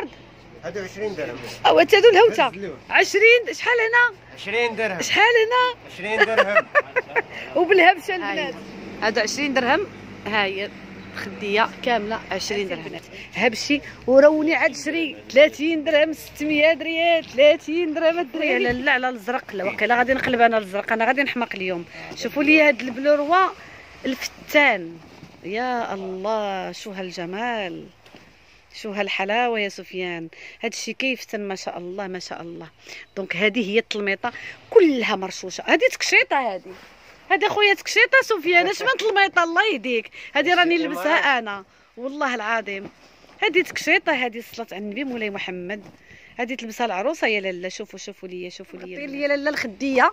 الورد هادو 20 درهم. أو هادو الهوته هزلوه. 20 شحال هنا؟ 20 درهم. شحال هنا؟ 20 درهم. وبالهبشه البنات. هذا 20 درهم. ها هي خديه كاملة 20 درهم. هبشي وروني عاد شري. 30 درهم 600 ريال 30 درهم الدريه لا لا على الازرق لا واقيلا غادي نقلب أنا الازرق أنا غادي نحماق اليوم. شوفوا لي هاد البلوروا الفتان. يا الله شو هالجمال. شو هالحلاوه يا سفيان؟ هاد الشيء كيفتن ما شاء الله ما شاء الله. donc هذه هي التلميطة كلها مرشوشة. هذه تكشيطة هذه هذه خويا تكشيطة سفيان. اش من تلميطة؟ الله يهديك. هذه راني لبسها أنا. والله العظيم. هذه تكشيطة هذه صلاه على النبي مولاي محمد. هذه تلبسها العروسة. يا لاله شوفوا شوفوا لي شوفوا لي يا لاله الخدية.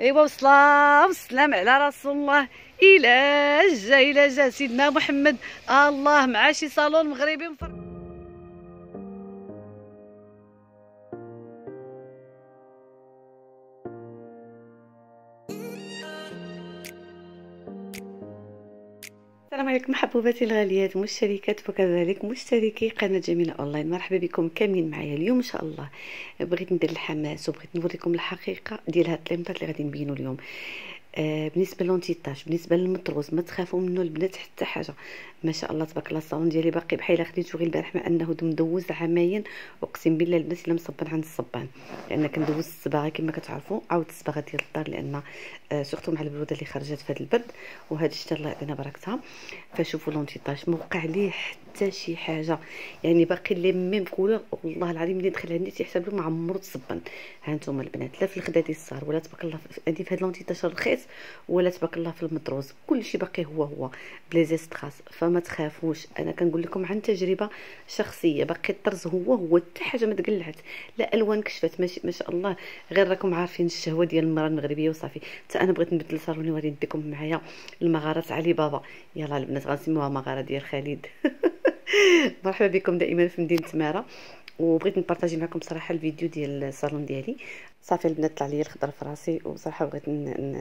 أيوا والصلاه والسلام على رسول الله. إلى جا إلى جا سيدنا محمد. الله مع شي صالون مغربي مفرق السلام عليكم حبوباتي الغاليات مشتركات وكذلك مشتركي قناة جميلة أونلاين. مرحبا بكم كاملين معايا اليوم إن شاء الله. بغيت ندير الحماس وبغيت نوريكم الحقيقة ديال هاد الطليمطات اللي غادي نبينو اليوم. آه بالنسبة l'antitache بالنسبة للمطروز ما تخافوا منه البنات حتى حاجة. ما شاء الله تبارك الله الصالون ديالي باقي بحال خديته غير البارح مع انه مدوز عامين. اقسم بالله البنات الا مصبن عند الصبان لأن كندوز الصباغة كما كتعرفوا عاود الصباغة ديال الدار لأن آه surtout مع البروده اللي خرجت في هذا البرد وهذا الشتا الله يعطينا بركتها. فشوفوا l'antitache ما وقع ليه حتى شي حاجة. يعني باقي لي ميم كولور والله العظيم اللي دخل عندي تيحسب له ما عمرو تصبن. ها أنتم البنات لا في الخدا ديال الصغار ولا تبارك الله عندي في هذا لونتيطاج رخيص ولا تبارك الله في المطروز. كلشي باقي هو هو بلي زيستراس. فما تخافوش. أنا كنقول لكم عن تجربة شخصية. باقي الطرز هو هو. حتى حاجة ما تقلعت. لا ألوان كشفت. ماشي ما شاء الله. غير راكم عارفين الشهوة ديال المرأة المغربية وصافي. حتى أنا بغيت نبدل صالوني وغادي نديكم معايا المغارات علي بابا. يلا البنات غنسميوها مغارة ديال خالد. مرحبا بكم دائما في مدينة تماره وبغيت نبارطاجي معكم صراحة الفيديو ديال الصالون ديالي. صافي البنات طلع لي الخضر في راسي وصراحة بغيت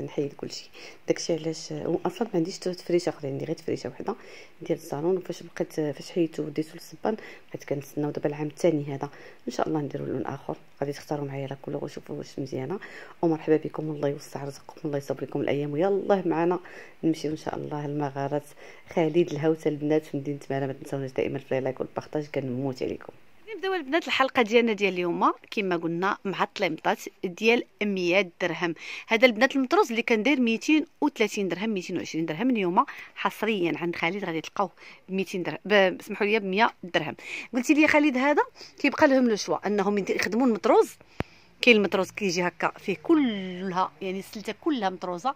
نحيد كلشي داكشي علاش أصلا ما عنديش تفريشه أخرى عندي غير تفريشه وحدة ديال الصالون. وفاش بقيت فاش حيدته وديته للصبان بقيت كنتسناو دابا العام الثاني هذا. إن شاء الله نديروا لون آخر. غادي تختاروا معايا لا كولور وشوفوا واش مزيانة. ومرحبا بكم الله يوسع رزقكم الله يصبر لكم الأيام. ويلاه معنا نمشيو إن شاء الله المغارات خالد الهوته البنات في مدينة تماره ما تنساوناش دائما في اللايك والبارطاج كنموت عليكم. نبداو البنات الحلقة ديالنا ديال اليوم. كما قلنا مع الطليمطات ديال 100 درهم. هذا البنات المطروز اللي كندير 230 درهم 220 درهم اليوم. حصريا عند خالد غادي تلقاوه ب 200 درهم اسمحوا لي ب 100 درهم. قلتي لي خالد هذا كيبقى لهم لو شوا أنهم يخدموا المطروز كاين المطروز كيجي هكا فيه كلها يعني السلتة كلها مطروزه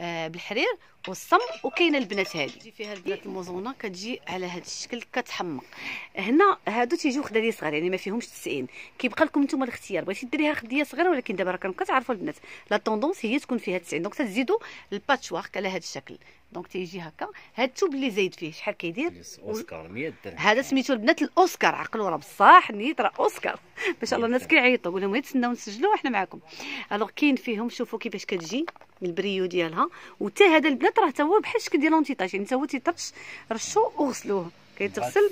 بالحرير والصم وكاينة البنات هذه تجي فيها البنات الموزونه كتجي على هذا الشكل كتحمق. هنا هادو تيجيو خدادي صغار يعني ما فيهمش 90 كيبقى لكم نتوما الاختيار بغيتي ديريها خدية صغيرة ولكن دابا راكم كتعرفوا البنات. la tendance هي تكون فيها 90 donc تزيدوا ال patchwork على هذا الشكل. donc تيجي هكا هاد الثوب اللي زايد فيه شحال كيدير اوسكار 100 درهم هذا سميتو البنات الاوسكار عقلوا راه بصح نيت راه اوسكار ما شاء الله الناس كيعيطوا قول لهم تسناو نسجلوا وحنا معكم الوغ كاين فيهم شوفوا كيفاش كتجي البريو ديالها وتا هذا البنات راه تا هو بحال الشكل ديال l'antitache يعني تا هو تيطرش رشو وغسلوه كيتغسل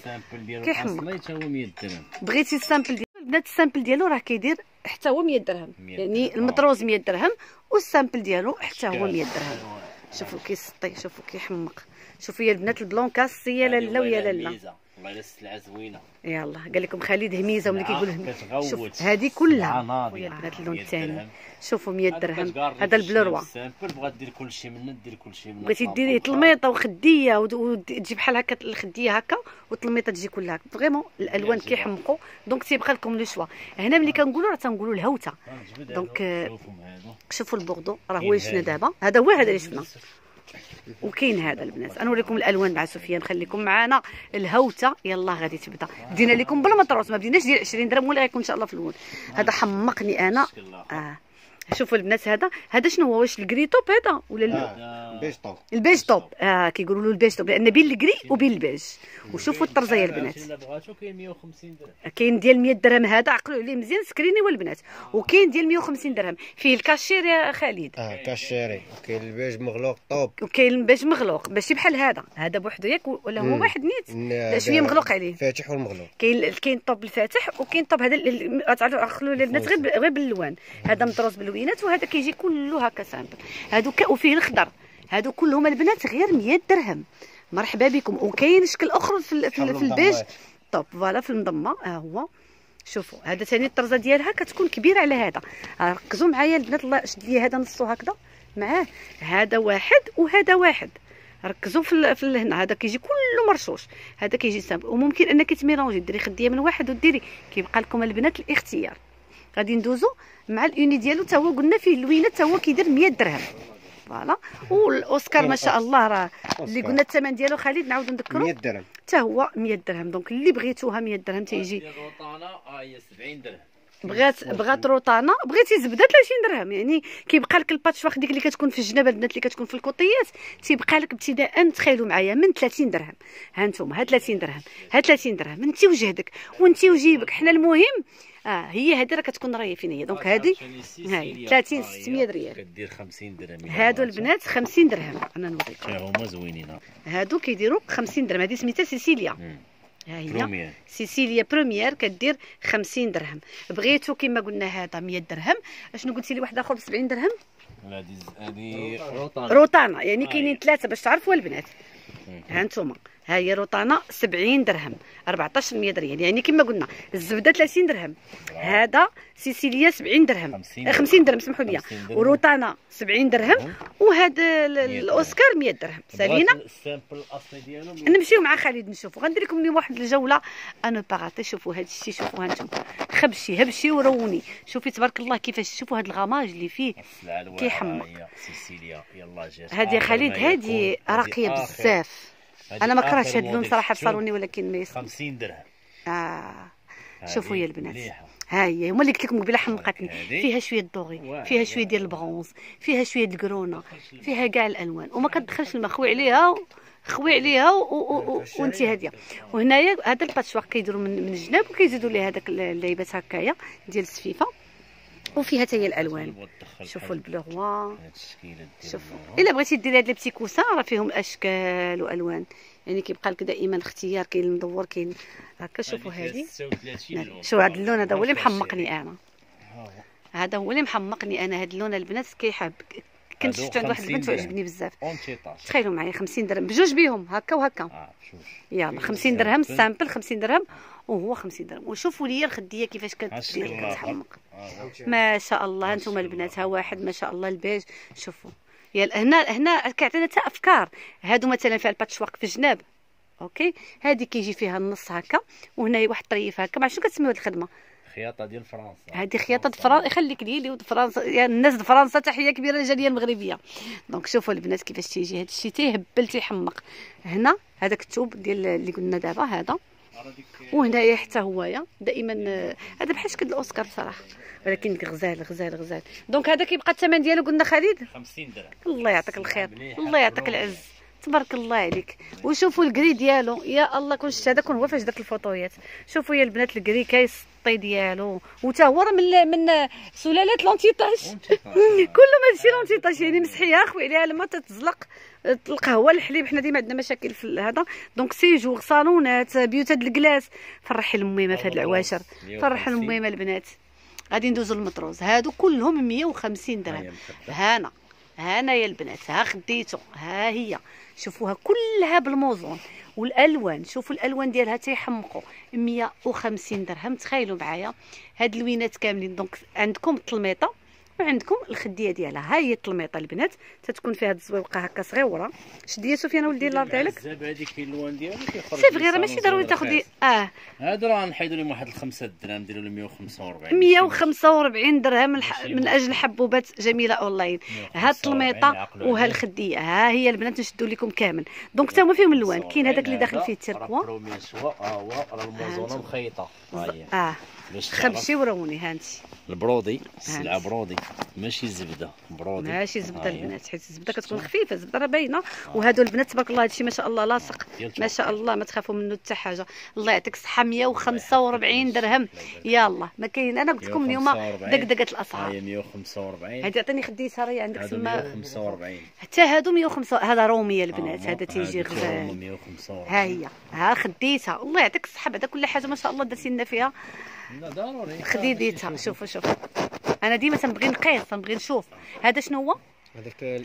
كيحمق حتى هو 100 درهم بغيتي ال simple ديالو البنات ال simple ديالو راه كيدير حتى هو 100 درهم 100 يعني. المطروز 100 درهم وال simple ديالو حتى هو 100 درهم شوفوا كيسطي شوفوا كيحمق شوفوا يا البنات البلونكاس يا لالا ويا لالا والله الا السلعه زوينه يلا قال لكم خالد هميزة ملي كيقول هميزه. شوف هذه كلها. ويا. البنات اللون 100 الثاني. شوفوا 100 درهم. هذا ال simple بغات دير كلشي منه دير كلشي منه. بغيتي. ديري طلميطة وخدية وتجي بحال هكا الخدية هكا والطلميطة تجي كلها. vraiment الألوان. كيحمقوا. donc تيبقى لكم le choix. هنا ملي كنقولوا راه تنقولوا الهوتة. غنجبد donc، آه، شوفوا البوردو راه هو اللي شفنا هذا. دابا؟ هذا هو هذا اللي شفنا. وكاين هذا البنات. أنا نوريكم الألوان مع سفيان خليكم معنا الهوتة. يلا غادي تبدأ. بدينا لكم بالمطروز ما بديناش ديال 20 درهم ولا غيكون إن شاء الله في الأول. هذا حمقني أنا. آه. شوفوا البنات هذا. هذا شنو هو؟ واش ال gris taupe هذا ولا ال- آه beige taupe ال beige taupe. آه كيقولوا له ال beige taupe لأن بين ال gris وبين البيج. وشوفوا الطرزة يا البنات. كاين 150 درهم. كاين ديال 100 درهم هذا عقلوا عليه مزيان سكرينيو والبنات وكاين ديال 150 درهم. فيه الكاشير يا خالد. آه كاشيري. وكاين البيج مغلوق taupe وكاين باش مغلوق ماشي بحال هذا. هذا بوحدو ياك ولا هو. واحد نيت؟ لا شوية مغلوق عليه. فاتح والمغلوق. كاين كاين taupe الفاتح وكاين taupe هذا عقلوا البنات غير غير باللوان. هذا مطروز باللوينات وهذا كيجي كله هكا simple هادو وفيه الخضر هادو كلهم البنات غير 100 درهم. مرحبا بكم. وكاين شكل أخر في, في, في ال beige. taupe voilà في المضمة. ها هو. شوفوا هذا ثاني الطرزة ديالها كتكون كبيرة على هذا. ركزوا معايا البنات الله شد لي هذا نصو هكذا. معاه. هذا واحد وهذا واحد. ركزوا في في هنا. هذا كيجي كله مرشوش. هذا كيجي simple وممكن أنك ت mélanger ديري خدية من واحد وديري. كيبقى لكم البنات الاختيار. غادي ندوزو مع ال uni ديالو. تا هو قلنا فيه اللوينة تا هو كيدير 100 درهم. voilà. والأوسكار ما شاء الله راه اللي. قلنا الثمن ديالو خالد نعاودو 100 نذكروا درهم. حتى هو 100 درهم. donc اللي بغيتوها 100 درهم تيجي. ديال الروطانه هي 70 درهم. بغات بغات روطانه بغيتي زبدة 30 درهم. يعني كيبقى لك ال patchwork ديك اللي كتكون في الجناب البنات اللي كتكون في ال côtéات تيبقى لك ابتداء تخيلوا معايا من 30 درهم. ها أنتم ها 30 درهم ها 30 درهم. انت وجهدك وانت وجيبك. حنا المهم آه هي هذه راه كتكون راهي فين هي. donc هذه هاي 30 600 ريال كدير 50 درهم هادو. البنات 50 درهم. أنا نوريكم شوف هما زوينين. ها. هادو كيديروا 50 درهم. هذه سميتها سيسيليا. ها هي. première سيسيليا première كدير 50 درهم. بغيتو كما قلنا هذا 100 درهم. أشنو قلتي لي؟ واحد آخر ب 70 درهم؟ هذه هذه روطانه روطانه يعني آه، كاينين هي. ثلاثة باش تعرفوا البنات. ها أنتم ها هي روطانة 70 درهم 14 100 ريال يعني كما قلنا الزبدة 30 درهم. هذا سيسيليا 70 درهم. 50 آه، 50 درهم سمحوا لي. 50 درهم. وروطانة 70 درهم. وهذا ال- 100 درهم. الأوسكار 100 درهم. سالينا؟ ال simple الاصلي نمشيو مع خالد نشوفوا غندير لكم اليوم واحد الجولة. أنا باغاتي شوفوا هذا الشيء شوفوا هانتم خبشي هبشي وروني شوفي تبارك الله كيفاش شوفوا هذا الغماج اللي فيه. كيحمق. يلا جات هذه خالد هذه. راقية. بزاف. أنا ما كرهتش هذا اللون. صراحة في صالوني ولكن ما يص... 50 درهم. هذه شوفوا يا البنات. مليحة. ها هي هما اللي قلت لكم قبيلة حمقتني. فيها شوية دوغي واعرة، فيها شوية ديال البرونز فيها شوية د الكرونا فيها كاع الألوان. وما كتدخلش الماء خوي عليها خوي عليها. وانت هادية. وهنايا هذا ال patchwork كيديروا من, من الجناب وكيزيدوا ليه هذاك اللعيبات هكايا ديال السفيفه وفيها حتى هي الالوان شوفوا بحال ال bleu هاد التشكيله ديال شوفوا. إلا بغيتي ديري هاد les petits coussins راه فيهم أشكال وألوان. يعني كيبقى لك دائما الاختيار كاين المدور كاين هكا. شوفوا هذه. هذه 36 لون. شو هذا اللون هذا هو اللي محمقني أنا. هذا هو اللي محمقني أنا. هذا اللون البنات كيحب. كنت شفت عند واحد 50 البنت. وعجبني بزاف. تخيلوا معايا 50 درهم. بجوج بيهم. هكا وهكا. شوف يلا 50 درهم. simple 50 درهم. وهو 50 درهم. وشوفوا لي الخدية كيفاش. كتحمق آه، هو. ما شاء الله ما أنتم. ها واحد ما شاء الله البيج. شوفوا. يا هنا هنا كيعطينا حتى أفكار. هادو مثلا فيها ال patchwork في الجناب. okay؟ هذه كيجي فيها النص هكا وهنا واحد الطريف هكا. مع شنو كتسميو هاد الخدمة. خياطة ديال فرنسا. هذه خياطة فرنسا. يخليك لي اللي فرنسا يعني الناس د فرنسا تحيه كبيرة للجاليه المغربية. donc شوفوا البنات كيفاش تيجي. هذا الشيء تيهبل تيحمق. هنا هذاك الثوب ديال اللي قلنا دابا هذا. وهنايا حتى هويا دائما هذا بحال شكل الأوسكار بصراحه ولكن غزال غزال غزال. donc هذا كيبقى الثمن ديالو قلنا خالد 50 درهم. الله يعطيك الخير. مليحة. الله يعطيك العز. تبارك الله عليك. وشوفوا ال gris ديالو. يا الله كون شفت هذا كون هو فاش درت ال fauteuilات شوفوا يا البنات ال gris كيسطي ديالو. وتا هو راه من من سلاله l'antitache antitache كله ماشي l'antitache يعني مسحيها خوي عليها لما تتزلق. القهوه الحليب. حنا ديما عندنا مشاكل في هذا. donc séjour صالونات بيوت هاد ال classe. فرحي الميمه في هاد العواشر. فرحي الميمه البنات. غادي ندوزو للمطروز. هادو كلهم 150 درهم. هانا. هانا يا البنات. ها خديتو. ها هي. شوفوها كلها بالموزون والألوان. شوفوا الألوان ديالها تيحمقوا. 150 درهم. تخيلوا معايا. هاد اللوينات كاملين. donc عندكم التلميطة. وعندكم الخدية ديالها؟ ها هي التلميطة البنات تتكون فيها هاد الزويبقه هكا صغيرة. شدي يا سفيان ولدي الله يرضي عليك هذيك كاين اللون ديالو كيخرج سي فغير ماشي ضروري تاخدي آه. هادو راه نحيدوا لهم واحد الخمسة درهم نديروا لهم 145 145 درهم من أجل حبوبات جميلة أونلاين. ها 145 التلميطة يعقلوا وها. الخدية. ها هي البنات نشدوا لكم كامل. دونك حتى هما فيهم اللوان كاين هذاك اللي داخل فيه التركوا. بروميير سوا ها هو راه الموزونه مخيطة. ها هي آه. خبشي وروني ها انت البرودي السلعه برودي ماشي زبدة برودي. ماشي زبدة هي. البنات حيت الزبدة كتكون خفيفة الزبده راه باينة. وهادو البنات تبارك الله هادشي ما شاء الله لاصق. ما شاء الله ما تخافوا منه حتى حاجة. الله يعطيك الصحة 145 درهم. يلا ما كاين. أنا قلت لكم اليوم 145. دقدقت ها الاسعار هي 145 هادي عطيني خديتها راهي عندك تما 145 حتى هادو 105 هذا روميه البنات آه، هذا تيجي غزال. 145 ها هي ها خديتها. الله يعطيك الصحة بعدا كل حاجة ما شاء الله درتي لنا فيها. لا ضروري خديديتها شوفوا شوفوا أنا ديما تنبغي نقيس تنبغي نشوف هذا شنو هو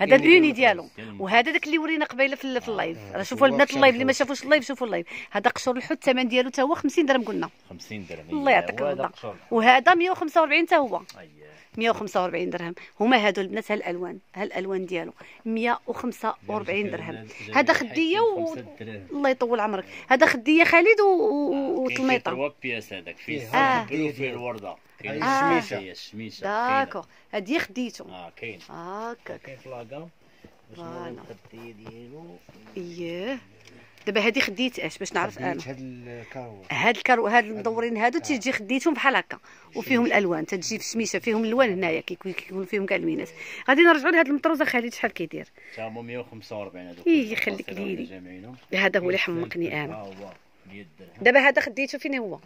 هذا ال uni ديالو. وهذا داك اللي ورينا قبيلة في, في ال live راه شوفوا البنات ال live اللي ما. شافوش ال live شوفوا ال live هذا قشور الحوت الثمن ديالو حتى هو 50 درهم قلنا 50 درهم الله. يعطيك الرضا. وهذا 145 حتى هو. 145 درهم. هما هادو البنات ها الألوان ها الألوان ديالو. 145 درهم. هذا خدية و... الله يطول عمرك. هذا خدية خالد فيه وطلميطه تروا بياس هذاك فيه فيه آه. وفيه الوردة. كاين آه. الشميشة. الشميشة. داكو. هذه خديتو. آه كاين هكاك كاين في لاكام باش. نوري الخدية ديالو؟ اييه دابا هذه خديت اش باش نعرف أنا. خديت هاد الكارو هاد الكرو هاد المدورين هادو تيجي خديتهم بحال هكا. وفيهم الألوان تتجي في الشميشة فيهم الالوان هنايا كيكون فيهم كاع اللوينات غادي نرجعوا لهاد المطروزة خالد شحال كيدير؟ تا هما 145 هذوك إيه، يخليك ليلي. هذا هو اللي حمقني أنا. ها هو 100 درهم دابا هذا خديته فين هو؟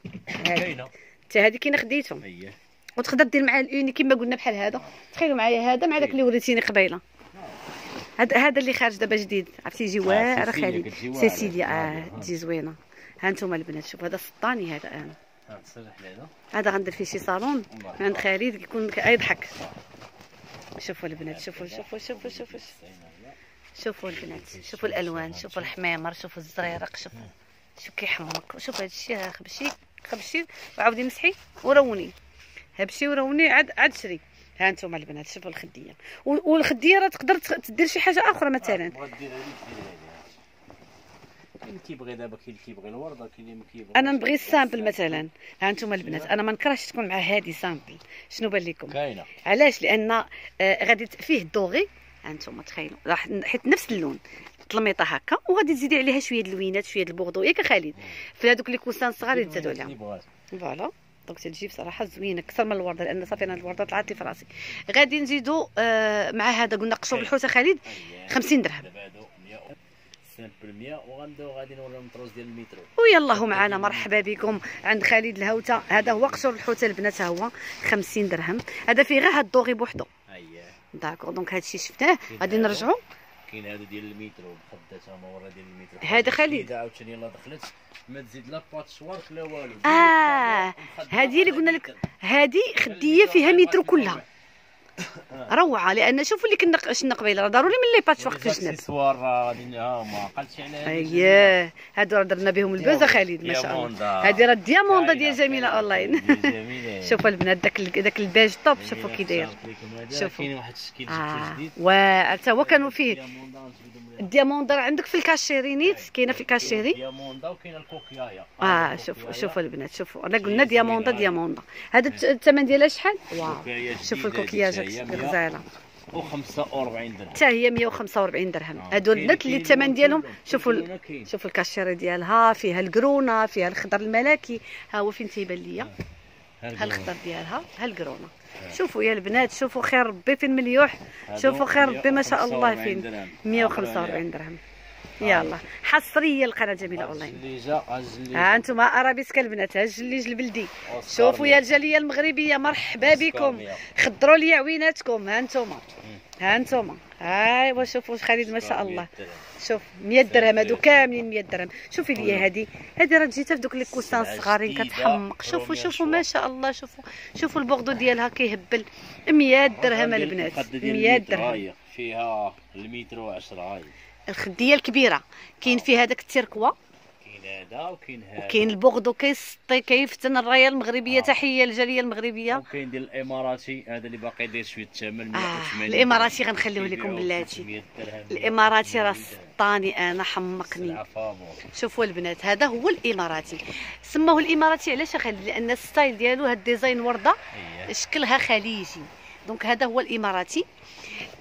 كاينة. حتى هذه كاينة خديتهم. اييه وتقدر دير معاه الأوني كما قلنا بحال هذا. تخيلوا معايا هذا مع داك اللي وريتيني قبيلة. هذا هذا اللي خارج دابا جديد. عرفتي؟ يجي واعر خالد كتجي واعرة. سيسيليا آه آه. تجي زوينة. ها أنتم البنات شوف هذا سطاني هذا أنا لي هذا. غندير فيه شي صالون. عند خالد يكون يضحك. شوفوا البنات شوفوا شوفوا شوفوا شوفوا. شوفوا البنات شوفوا الألوان شوفوا الحمامر شوفوا الزريرق شوفوا. شوف كيحمق شوف هذا الشيء خبشي خبشي. وعاودي مسحي وروني هبشي وروني عاد عاد شري. ها أنتم البنات شوفوا الخدية. والخدية راه تقدر تدير شي حاجة أخرى مثلا. اللي كيبغي دابا كاين اللي كيبغي الوردة كاين اللي ما كيبغيش. أنا نبغي ال simple مثلا. ها أنتم البنات أنا ما نكرهش تكون مع هادي simple. شنو بان لكم كاينة. علاش؟ لأن آه، غادي فيه الدوغي. هانتوما تخيلوا. راح حيت نفس اللون. تلميطه هكا وغادي تزيدي عليها شوية د اللوينات شوية د البوردو ياك خالد؟ في هذوك les coussins صغار اللي عليهم. بغات. voilà. donc تجي بصراحه زوينه أكثر من الوردة لأن صافي أنا الوردة طلعت لي في راسي. غادي نزيدوا آه مع هذا قلنا قشور الحوت خالد أييه. 50 درهم. دابا هادو 100 سامبل 100 وغندو غادي نوريهم الطروز ديال المترو. ويلا معنا مرحبا بكم عند خالد الهوته هذا هو قشور الحوت البنات ها هو 50 درهم. هذا فيه غير هاد الدوغي بوحدو. اييه داكور دونك هادشي شفناه. غادي نرجعوا كاين هادو ديال المترو مخدات هما ورا ديال المترو. هذا. جديدة عاوتاني يلاه دخلت ما تزيد لا باتشوارك لا والو. آه هذه اللي قلنا لك هذه خدية فيها مترو كلها. روعة لأن شوفوا اللي كنا قشنا قبيلة راه ضروري من لي باتش في الجنب الاكسسوار راه غادي ها ما قالتش على هذه أييه هادو راه درنا بهم البوزه خالد ما شاء الله. دياموندا. هذه راه الدياموندا ديال كاينة، جميلة أونلاين. شوفوا البنات داك داك البيج توب شوفوا هي كي داير. شوفوا. كاين واحد الشكل جديد وحتى هو كانوا فيه. الدياموندا راه عندك في الكاشيرينيت كاينة في الكاشيري؟ دياموندا وكاين الكوكيايا آه شوفوا شوفوا البنات شوفوا. أنا قلنا دياموندا دياموندا. هذا الثمن ديالها شحال؟ واو شوفوا هذيك هي الغزاله و45 درهم. حتى هي 145 درهم. آه. هادو البنات اللي الثمن ديالهم. شوفوا ال-. شوفوا الكاشيري ديالها فيها القرونه فيها الخضر الملكي. ها هو فين تيبان ليا؟ ها الخضر ديالها ها القرونه شوفوا يا البنات شوفوا خير ربي فين مليوح. شوفوا خير ربي ما شاء الله 145 فين درهم. 145 درهم. يلا. حصرية القناة جميله أونلاين. ها أنتم ارابيسك البنات ها الزليج البلدي شوفوا يا الجالية المغربية مرحبا بكم. خضروا لي عويناتكم. ها أنتم ها أنتم ايوا شوفوا خالد ما شاء الله. شوف 100 درهم هادو كاملين 100 درهم. شوفي لي هادي. هادي راه جيتها في دوك لي coussins الصغارين جديدة، كتحمق. شوفوا شوفوا. ما شاء الله. شوفوا. شوفوا البوغدو ديالها كيهبل. 100 درهم البنات. 100 درهم. فيها المترو 10 هاي الخدية الكبيرة. كاين فيها داك ال turquoise. كاين هذا وكاين هذا. كاين البوغدو كيسطي كيفتن الرايه المغربية آه. تحية للجالية المغربية. وكاين ديال الإماراتي هذا اللي باقي يدير شوية الثمن آه 180 الإماراتي غنخليوه لكم بلاتي. 500 درهم، الإماراتي راه 180 درهم. سطاني أنا حمقني. شوفوا البنات هذا هو الإماراتي. سموه الإماراتي علاش خالد لأن ال style ديالو هاد ال design وردة شكلها خليجي. donc هذا هو الإماراتي.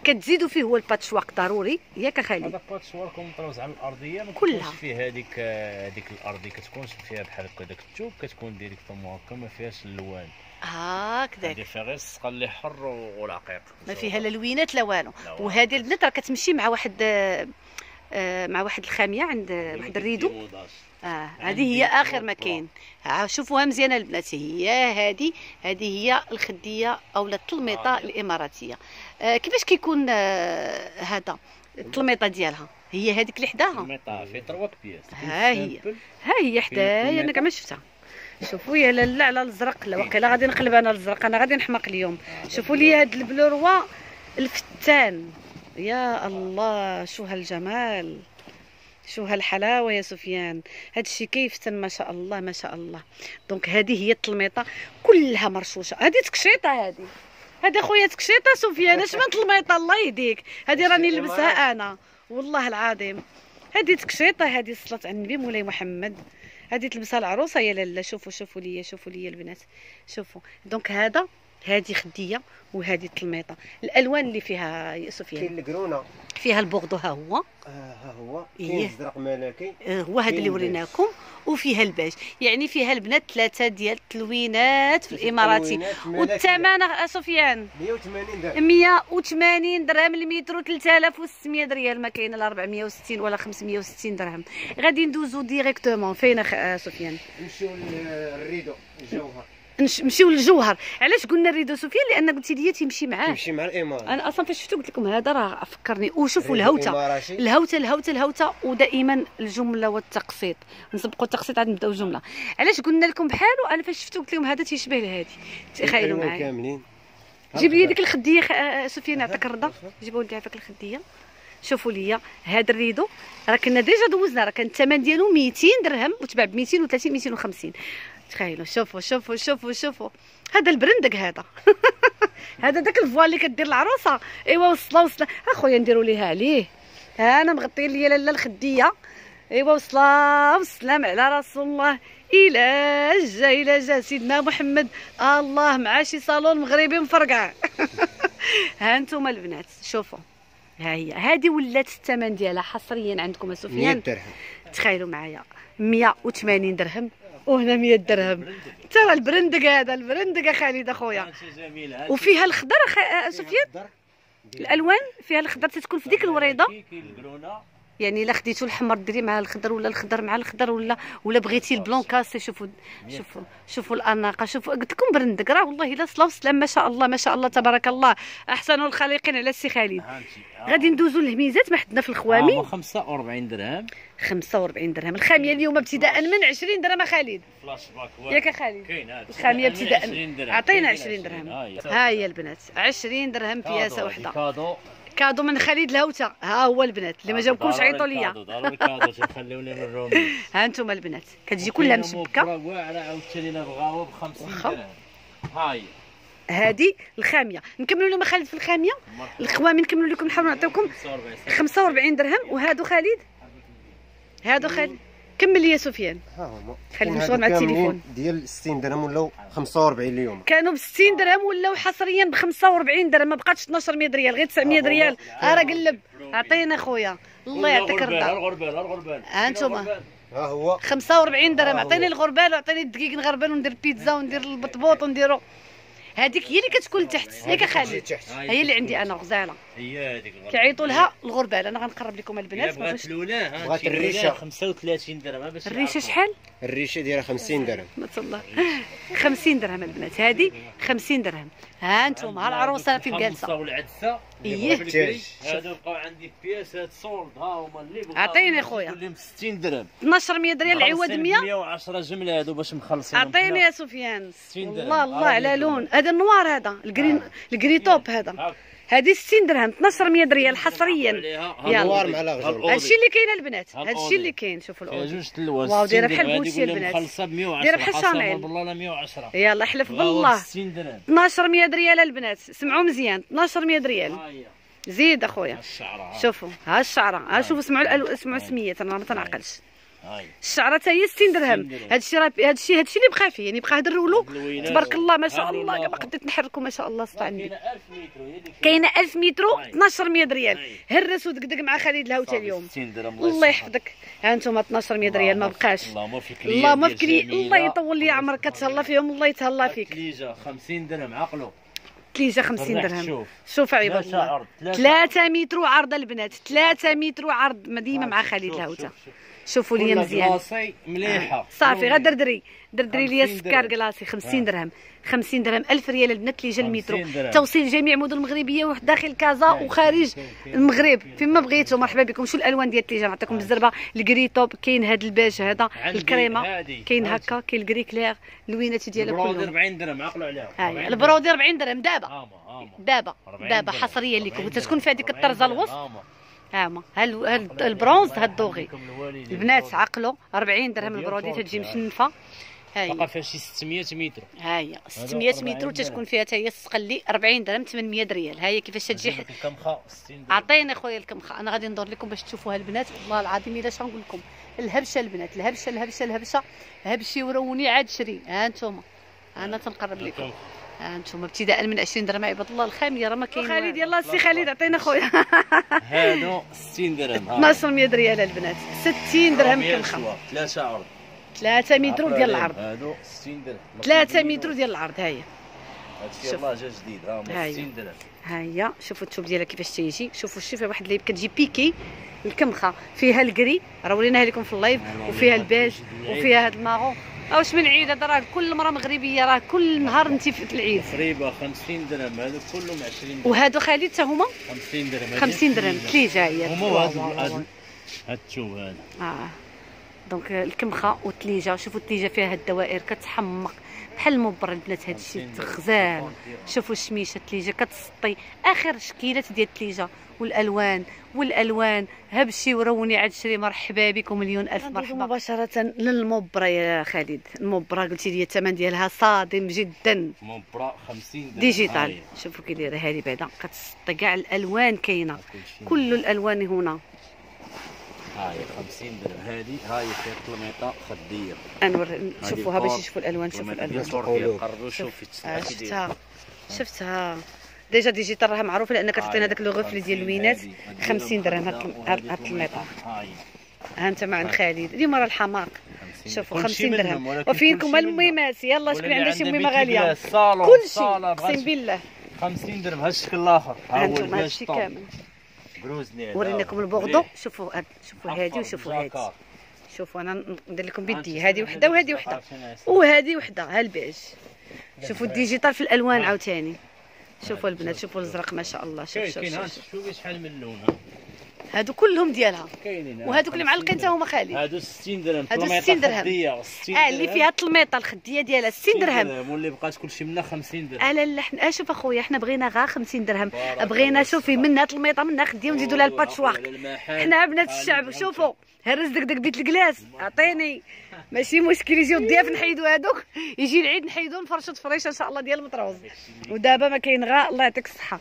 كتزيدوا فيه هو ال patchwork ضروري. ياك اخالي هذا patchwork ومطروز على الأرضية. ما كلها. فيه هذيك هذيك الأرضية كتكونش فيها بحال هكا داك الثوب كتكون directement هكا ما فيهاش اللوان. هكذاك هذه فيها غير السقلي الحر والعقيق ما فيها لا لوينات لا والو. لا والو. وهذه البنات راه كتمشي مع واحد آه، آه، مع واحد الخامية عند واحد الريدو. آه هذه هي آخر كاين ها شوفوها مزيانة البنات. هي هذه هذه هي الخدية أو التلميطه آه. الإماراتية. آه كيفاش كيكون آه هذا التلميطه ديالها؟ هي هذيك اللي حداها؟ الميطا في تروا بياس ها هي. ها هي حدايا أنا. كاع ما شفتها. شوفوا يا لالا على الازرق لا واقيلا غادي نقلب أنا الازرق أنا غادي نحماق اليوم. شوفوا لي هاد البلوروا الفتان. يا الله شو هالجمال. شو هالحلاوة يا سفيان؟ هاد الشيء كيفتن ما شاء الله ما شاء الله. donc هذه هي التلميطة كلها مرشوشة. هذه تكشيطة هذه هذه خويا تكشيطة سفيان. اش من تلميطة؟ الله يهديك. هذه راني لبسها أنا. والله العظيم. هذه تكشيطة هذه صلاة على النبي مولاي محمد. هذه تلبسها العروسة يا لالا. شوفوا شوفوا ليا شوفوا ليا البنات. شوفوا. donc هذا هذه خدية وهذه التلميطة. الألوان اللي فيها يا سفيان؟ كاين القرونه فيها البوغدو ها هو. آه ها هو. إيه. كاين الزرق ملكي آه، هو هذا اللي. وريناكم. وفيها الباج يعني فيها البنات ثلاثة ديال التلوينات في الاماراتي. والثمن سفيان؟ 180 درهم. 180 درهم المتر و 3600 ريال ما كاين لا 460 ولا 560 درهم. غادي ندوزو directement فين آه، سفيان؟ نمشيو لل rideau الجوهر نمشيو للجوهر. علاش قلنا ال rideau سفيان لأن قلتي لي تيمشي معاه. تمشي مع الامارات أنا أصلا فاش شفتو قلت لكم هذا راه فكرني. وشوفوا الهوتة. الاماراتي الهوتة الهوتة الهوتة ودائما الجملة والتقسيط. نسبقوا التقسيط عاد نبدأو الجمله علاش قلنا لكم بحالو؟ أنا فاش شفتو قلت لهم هذا تيشبه لهادي تخيلوا الألوان معايا. كاملين. جيب لي ديك الخدية آه، سفيان يعطيك الرضا. جيبوا لي عافاك الخدية. شوفوا لي هذا ال rideau. راه كنا déjà دوزنا. راه كان الثمن ديالو 200 درهم. وتباع ب 230 250 تخيلوا شوفوا شوفوا شوفوا شوفوا. هذا البرندق هذا. هذا داك ال voile اللي كدير العروسة. إيوا وصلة وصلة. أخويا نديروا ليها عليه. أنا مغطين ليا لاله الخدية. إيوا وصلة والسلام على رسول الله. إلى جا إلى جا. سيدنا محمد. الله مع شي صالون مغربي مفرقع. ها أنتم البنات شوفوا. ها هي. هذه ولات الثمن ديالها حصريا عندكم يا 100 سفيان درهم. تخيلوا معايا. 180 درهم. وهنا 100 درهم. ترى البرندق هذا البرندق خالد أخويا. وفيها الخضر أخ- سفيان؟ الخضر ديال- الألوان؟ فيها الخضر تتكون في ديك الوريضة؟ يعني إلا خديتو الحمر ديري مع الخضر ولا الخضر مع الخضر ولا ولا بغيتي البلون كاسي شوفوا شوفوا شوفوا الأناقة شوفوا قلت لكم برندق راه والله إلا صلاة وسلام ما شاء الله ما شاء الله تبارك الله. أحسن الخالقين على السي خالد. غادي ندوزو للهميزات ما حدنا في الخوامي. هو 45 درهم. 45 درهم. الخامية اليوم ابتداء من 20 درهم خالد. flash-back ياك يا خالد. الخامية ابتداء. 20 درهم. عطينا كاين 20 درهم. ها هي. البنات. 20 درهم pièce وحدة. cadeau من خالد الهوته ها هو البنات اللي ما جاوبكمش عيطوا ليا ضروري من الرومي ها أنتم البنات كتجي كلها مشبكه واعرة عاوتاني بغاوة ب 50 واخا. درهم. ها هي هذه الخامية. نكملوا لهم خالد في الخامية. الخوامي نكملوا لكم نحاولوا نعطيوكم 45 45 درهم. وهادو خالد. هادو خالد. كمل لي يا سفيان. ها هما. خلي هادو مع التليفون. ديال 60 درهم ولاو 45 اليوم. كانوا ب 60 درهم ولاو حصريا ب 45 درهم. ما بقاتش 1200 ريال غير 900 ريال. ها راه قلب عطينا خويا. الله يعطيك الرضا. الغربال الغربال. ها انتوما. ها هو. 45 درهم. عطيني. الغربال وعطيني الدقيق نغربل وندير بيتزا وندير البطبوط ونديرو. هذيك هي اللي كتكون لتحت ياك خالد تحت. هي اللي عندي أنا غزالة. هي هذيك كيعيطوا لها الغربال أنا غنقرب لكم البنات بغات الأولى بغات الريشة. 35 درهم باش الريشة. شحال؟ الريشة ديالها 50 درهم. ما الله. 50 درهم البنات. هذه 50 درهم. ها أنتم ها العروسة فين جالسه والعدسة. بالكري. هادو بقاو عندي بياسات سولد ها هما اللي بغاو. عطيني خويا. كلهم 60 درهم. 1200 ريال العوض 100 110 جملة هادو باش مخلصين عطيني يا سفيان. 60 درهم. والله الله عربي على. لون. هذا النوار هذا الجرين الجري توب هذا. هذه 60 درهم 1200 ريال حصريا. يلا. نوار مع الأغجر. هادشي اللي كاين البنات. هاد هادشي. اللي كاين شوفوا الاودي جوج تلواس واو، 60 دايرة بحال لهم البنات. مخلصة ب 110 دايرة بحال شانيل. بالله لا 110 يلا حلف بالله. 60 درهم. 1200 ريال البنات. سمعوا مزيان. 1200 ريال زيد أخويا. شوفوا ها الشعره ها شوفوا سمعوا. سمعوا السميات أنا ما تنعقلش. الشعرة حتى هي 60 درهم. 60 درهم. هذا الشيء راه هذا الشيء هذا الشيء اللي بقى فيه يعني بقى هذا الرولو تبارك الله ما شاء الله الله. ما قدرت نحركوا ما شاء الله استطاع عندي. كاينة 1000 متر هي اللي كاينة 1000 مترو هاي. 1200 ريال. هرس ودقدق مع خالد الهوته اليوم. 60 درهم الله يحفظك. ها أنتم 1200 ريال ما بقاش. الله ما فكري. الله يطول لي عمرك كتهلا فيهم الله يتهلا فيك. الثليجه 50 درهم عقلو. تليجه 50 الريح درهم. شوف. شوف عباد الله. عرض، ثلاثة. 3 متر عرض البنات 3 متر عرض ما ديما مع خالد شوف. شوفوا لي مزيان. مليحة. صافي غير. دردري. دردري لي 50 السكر. كلاصي 50 درهم. 50 درهم 1000 ريال البنات اللي جا 50 المترو. توصيل جميع المدن المغربيه داخل كازا وخارج المغرب. فيما بغيتوا مرحبا بكم. شو الألوان ديال التيجان؟ نعطيكم بالزربة. الكري توب كاين هذا الباج هذا الكريمة. كاين. هكا كاين الكري كلير. اللوينات ديالها البرودي كلهم. 40 درهم عقلوا عليها. البرودي 40 درهم دابا. دابا 40 دابا حصرية لكم 40 وتتكون في هذيك الطرزة 40 الوسط؟ هاما هال هال- البرونز هاد ال doré. البنات عقلوا 40 درهم ال brodé. تتجي مشنفة. هاي. بقى فيها شي 600 متر. ها هي 600 40 متر درهم. تتكون فيها حتى هي السقلي 40 درهم 800 ريال. ها هي كيفاش تجي الكمخه 60 درهم. عطيني خويا الكمخة. أنا غادي ندور لكم باش تشوفوها البنات. والله العظيم إلا شنقول لكم. الهبشة البنات الهبشة الهبشة الهبشة. هبشي وروني عاد شري. ها أنتم أنا تنقرب لكم. أنتم ابتداء من 20 درهم عباد الله الخاميه راه ما كاين خالد يلا سي خالد عطينا خويا. هادو 60 درهم ها. 1200 ريال البنات. 60 درهم كمخه شوا. ثلاثة عرض. 3 متر ديال العرض. هادو 60 درهم. 3 متر ديال العرض ها هي هادشي. الله جا جديد ها هما هاي. 60 درهم. ها هي شوفوا الثوب ديالها كيفاش تيجي. شوفوا الشوفه واحد اللي كتجي بيكي الكمخة. فيها الكري راه وريناها لكم في اللايف وفيها الباج وفيها هاد الماغو. واش من عيد؟ هذا راه كل مرة مغربية راه كل نهار انت في العيد. تقريبا 50 درهم هادو كلهم 20 درهم. وهادو خالد حتى هما؟ 50 درهم هادي 50 درهم. تليجه هي هما وهاد هاد الثوب هذا آه. donc الكمخة والتليجة شوفوا التليجة فيها هاد الدوائر كتحمق. بحال المبر البنات هاد الشيء غزال شوفوا الشميشة التليجة كتسطي. آخر شكيلات ديال التليجة والألوان والألوان. هبشي وروني عاد شري مرحبا بكم مليون ألف مرحبا. مباشرة للمبرة يا خالد. المبرة قلتي لي الثمن ديالها صادم جدا. مبرا 50 درهم digital. شوفوا كي دايره هذه بعدا. كتسطي كاع الألوان كاينة. كل الألوان هنا. هاي 50 درهم. هادي هاي فيها طلميطه خديه أنور شوفوها باش. يشوفوا الألوان شوفوا الألوان. قربوا شوف آه، في شفتها شفتها. ديجا ديجيتال راها معروفه لأن كتعطينا داك لو غفل ديال الوينات. 50 درهم هاد هاي. ها أنت مع خالد. اليوم راه الحماق. شوفوا كلشي 50 منهم، درهم. وفينكم. الميمات. يلا شكون عنده شي ميمة غالية. كلشي اقسم بالله 50 درهم. هاد الشكل الآخر. ها هو هادشي ton. كامل. بروزني. وريناكم البوغدو. شوفوا هاد شوفوا هادي وشوفوا هادي. شوفوا أنا ندير لكم بيدي. هانتي هادي شنو وحدة الصراحة وحدة. وهادي وحدة. ها البيج. شوفوا ال digital في الألوان عاوتاني. شوفوا البنات شوفوا الازرق ما شاء الله. شوف شوف. شوفي شحال من لون. هادو كلهم ديالها كاينين ها. وهادوك اللي 50 معلقين حتى. هما خالد هادو 60 درهم هادو طلميطة 60 درهم. خدية، 60 آه اللي. فيها الطلميطه الخدية ديالها 60 درهم واللي بقات كلشي منها 50 درهم آه لا لا حنا شوف أخويا حنا بغينا غا 50 درهم بغينا شوفي. منها طلميطه منها خدية ونزيدوا لها الباتشواك. حنا بنات الشعب شوفوا هرس دك دك بيت الكلاس عطيني ماشي مشكل يجيو الضياف نحيدوا هذوك يجي العيد نحيدوا نفرشوا فريشه إن شاء الله ديال المطروز ودابا ما كاين غا الله يعطيك الصحة.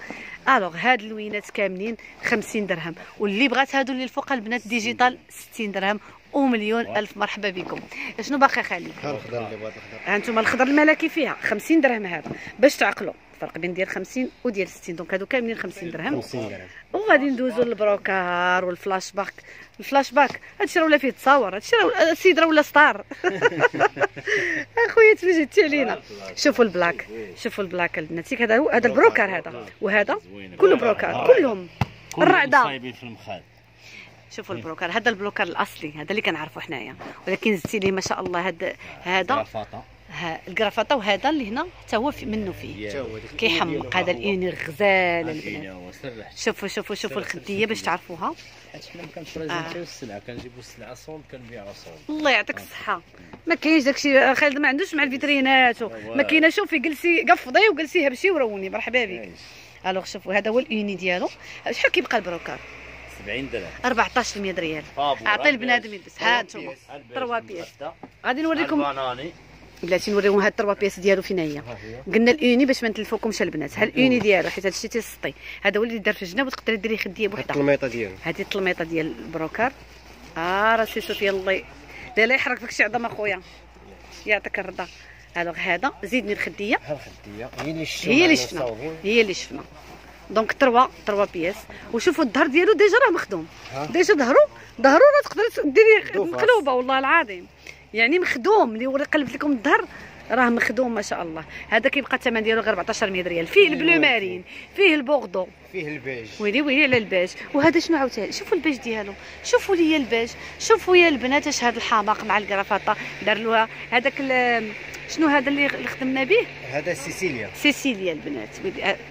الوغ هاد اللوينات كاملين 50 درهم. واللي بغات هادو اللي الفوق البنات ديجيتال 60 درهم. ومليون ألف مرحبا بكم. شنو باقي خالد ها الخضر اللي بغات الخضر. ها أنتم الخضر الملكي فيها 50 درهم هذا. باش تعقلوا الفرق بين ديال 50 وديال 60 donc هادو كاملين 50 درهم. 50 درهم. وغادي ندوزو للبروكار وال flashback. ال flashback هادشي راه ولا فيه تصاور هادشي راه السيد راه ولا star. أخويا توجدتي علينا. شوفوا ال black شوفوا ال black البنات هذا هو هذا البروكار هذا. وهذا كله بروكار كلهم. كلهم الرعدة. صايبين في المخاد شوفوا البروكار هذا البروكر الأصلي هذا اللي كنعرفوا حنايا. ولكن زدتي ليه ما شاء الله هذا هذا الكرافطه وهذا اللي هنا حتى هو في منه فيه. حتى هو ديك كيحمق هذا ال uni غزال البنات شوفوا شوفوا شوفوا الخدية باش تعرفوها. حيت حنا ما كنجيبو seul كنبيعها seul الله يعطيك الصحة. ما كاينش داكشي خالد ما عندوش مع الفيترينات. و- ما كاينة شوفي جلسي قفضي وجلسي هبشي وروني مرحبا بك. alors شوفوا هذا هو ال uni ديالو. شحال كيبقى البروكار 70 درهم. 1400 ريال. أعطي البنادم يلبس. ها أنتم trois pièces. غادي نوريكم. بلاتي نوريهم هاد ال trois pièces ديالو فين هي. قلنا ال uni باش ما نتلفوكمش البنات. ها ال uni ديالو حيت هادشي تيسطي. هذا هو اللي دار في الجناب وتقدري ديري خدية بوحدها. الطلميطه ديالو. هذه الطلميطه ديال البروكار آه راه سي صوفيا الله. ي- لا يحرك فيك شي عظم أخويا. يعطيك الرضا. alors هذا زيدني الخدية. ها الخدية. هي اللي شفتو هي اللي شفنا. هي اللي شفنا. donc trois trois pièces وشوفوا الظهر ديالو déjà راه مخدوم. ديجا ظهرو ظهرو راه تقدر ديري. مقلوبه والله العظيم. يعني مخدوم اللي وري قلبت لكم الظهر راه مخدوم ما شاء الله. هذا كيبقى الثمن ديالو غير 14 100 ريال. فيه ال bleu marine فيه البوغدو. فيه البيج. ويلي ويلي على الباج وهذا شنو عاوتاني؟ شوفوا الباج ديالو. شوفوا لي الباج شوفوا يا البنات اش هذا الحماق مع الكرافطه دار لها هذاك شنو هذا اللي خدمنا به؟ هذا سيسيليا. سيسيليا البنات.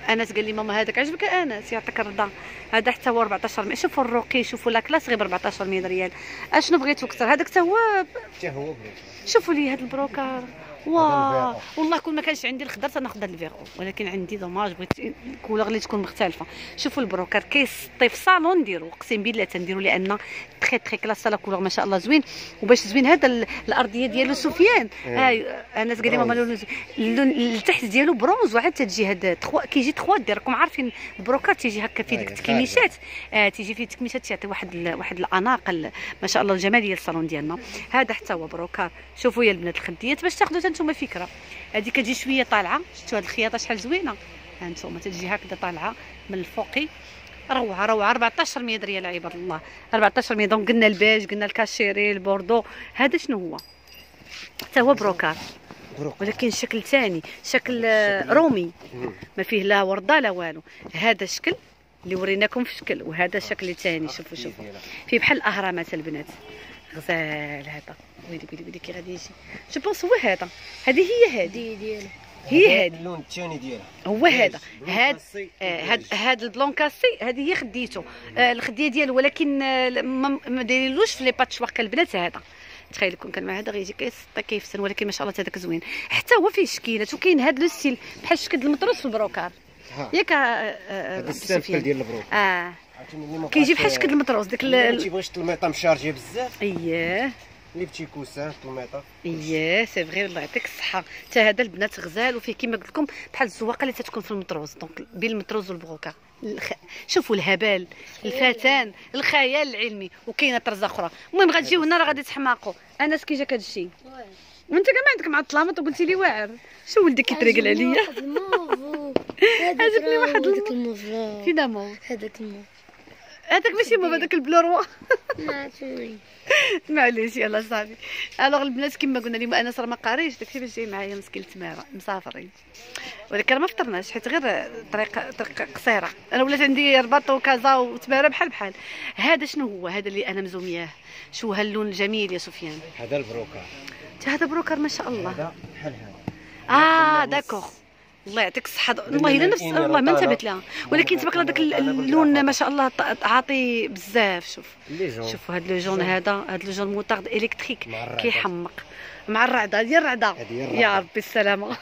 أنس قال لي ماما هذاك عجبك؟ أنس يعطيك الرضا. هذا حتى هو 14 مية. شوفوا الروقي شوفوا la classe غير ب 14 100 ريال. أشنو بغيتو أكثر؟ هذاك حتى هو حتى هو شوفوا لي هذا البروكار الفيغو. والله كون ما كانش عندي الخضر تناخذ الفيغو ولكن عندي dommage بغيت ال couleur اللي تكون مختلفة. شوفوا البروكار كيسطي في صالون نديرو. اقسم بالله تنديرو لأن très très classe la couleur ما شاء الله زوين. وباش زوين هذا ال- الأرضية ديالو سفيان. هاي أنا قال لي ماما لون اللون التحت ديالو برونز. وعاد تجي هذا تخوا كيجي تخوا دير. راكم عارفين البروكار تيجي هكا فيه ديك أيوة، التكميشات. آه تيجي فيه التكميشات تعطي واحد ال- واحد الاناقه ال- ما شاء الله الجمال ديال الصالون ديالنا. هذا حتى هو بروكار شوفوا يا البنات الخديات. باش تاخذوا نتوما فكرة. هذه كتجي شوية طالعة. شفتوا هذه الخياطة شحال زوينة؟ ها نتوما تجي هكذا طالعة من الفوقي روعة روعة. 14 100 ريال عباد الله. 14 100 donc قلنا البيج قلنا الكاشيري البوردو. هذا شنو هو؟ حتى هو بروكار. بروك ولكن شكل ثاني. شكل آه، رومي. ما فيه لا ورده لا والو. هذا الشكل اللي وريناكم في شكل وهذا شكل ثاني. شوفوا شوفوا. فيه بحال الأهرامات البنات. غزال هذا. ويلي ويلي ويلي كي غادي يجي. جو بونس هو هذا. هذه هي هذه. دي ديالو. هي هذه. اللون الثاني ديالها. هو هذا. هاد آه، هاد. هاد البلون كاسي هذه هي خديته آه، الخدية ديالو ولكن آه، ما دايرينلوش في les patchworks البنات هذا. تخيل كون كان مع هذا غيجي كيسطي كيفسن ولكن ما شاء الله هذاك زوين. حتى هو فيه شكيلات وكاين هاد le style. بحال شكل المطروس في ال brocart ياك هذا ال simple. ديال ال brocart آه. كيجي بحال شكل المطروس ديك ملي ما ال- تيبغيش الميطه مشارجيه بزاف. اييه les petits coussins الميطه اييه c'est vrai الله يعطيك الصحة. حتى هذا البنات غزال وفيه كما قلت لكم بحال الزواقة اللي تتكون في المطروز. donc بين المطروز وال brocart. الخ... شوفوا الهبال الفتان الخيال العلمي وكاينة طرزه أخرى. المهم غتجيو هنا راه غادي تحماقوا أنا كي جاك هذا الشيء وأنت كمان عندك مع الطلامط وقلتي لي واعر. شو ولدك كيتريقل عليا؟ عجبني واحد هذاك المو- الموف فينا مو هذاك الموف هذاك ماشي مو هذاك ال bleu roi معليش يلا صافي. alors البنات كما قلنا اليوم أنا راه ما قاريش داكشي باش جاي معايا مسكين التماره مسافرين. ولكن راه ما فطرناش حيت غير طريق طريق قصيرة. أنا ولات عندي رباط وكازا وتمارة بحال بحال. هذا شنو هو؟ هذا اللي أنا مزومياه. شو هاللون الجميل يا سفيان؟ هذا ال brocart تا هذا brocart ما شاء الله. هذا بحال هذا. آه. d'accord. الله يعطيك الصحة. والله إلا نفس والله ما. انتبهت لها. ولكن تبارك الله داك اللون ما شاء الله عاطي بزاف. شوف. شوفوا هاد le jaune هذا هاد le jaune moutarde électrique. مع الرعدة. كيحمق. مع الرعدة. ديال الرعدة. هذه هي الرعدة. يا ربي السلامة.